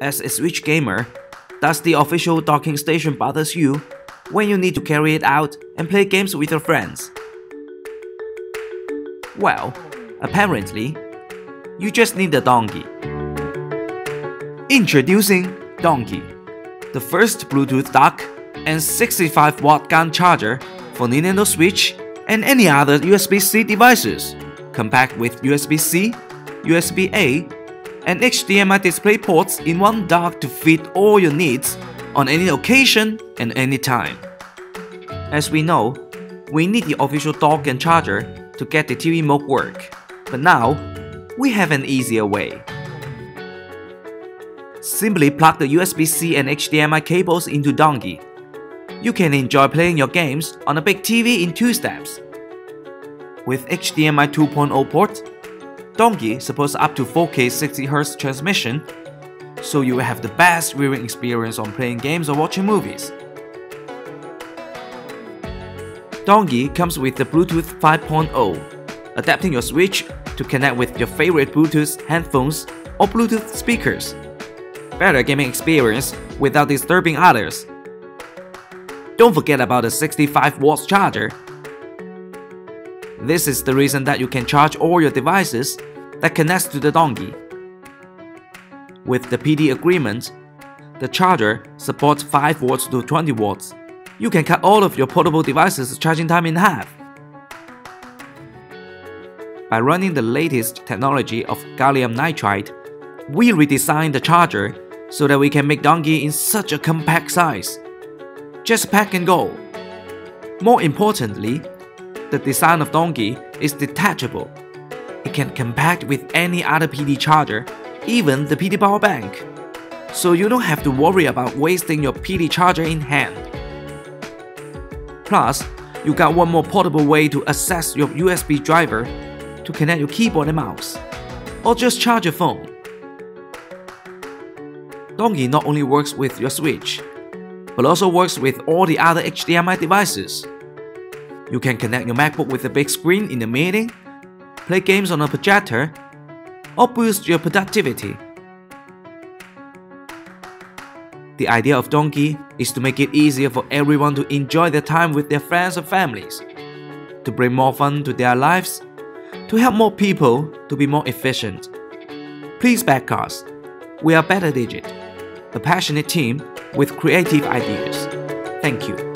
As a Switch gamer, does the official docking station bothers you when you need to carry it out and play games with your friends? Well, apparently, you just need a Dongii. Introducing Dongii, the first Bluetooth dock and 65 watt GaN charger for Nintendo Switch and any other USB-C devices, compact with USB-C, USB-A, and HDMI display ports in one dock to fit all your needs on any occasion and any time. As we know, we need the official dock and charger to get the TV mode work, but now we have an easier way. Simply plug the USB-C and HDMI cables into Dongii. You can enjoy playing your games on a big TV in two steps. With HDMI 2.0 port, Dongii supports up to 4K 60Hz transmission, so you will have the best viewing experience on playing games or watching movies. Dongii comes with the Bluetooth 5.0, adapting your Switch to connect with your favorite Bluetooth headphones or Bluetooth speakers. Better gaming experience without disturbing others. Don't forget about the 65 watts charger. This is the reason that you can charge all your devices that connects to the Dongii. With the PD agreement, the charger supports 5 watts to 20 watts. You can cut all of your portable devices' charging time in half. By running the latest technology of gallium nitride, we redesigned the charger so that we can make Dongii in such a compact size. Just pack and go. More importantly, the design of Dongii is detachable. It can compact with any other PD charger, even the PD power bank. So you don't have to worry about wasting your PD charger in hand. Plus, you got one more portable way to access your USB driver to connect your keyboard and mouse, or just charge your phone. Dongii not only works with your Switch, but also works with all the other HDMI devices. You can connect your MacBook with a big screen in the meeting, play games on a projector, or boost your productivity. The idea of Dongii is to make it easier for everyone to enjoy their time with their friends and families, to bring more fun to their lives, to help more people to be more efficient. Please back us. We are Better Digit, a passionate team with creative ideas. Thank you.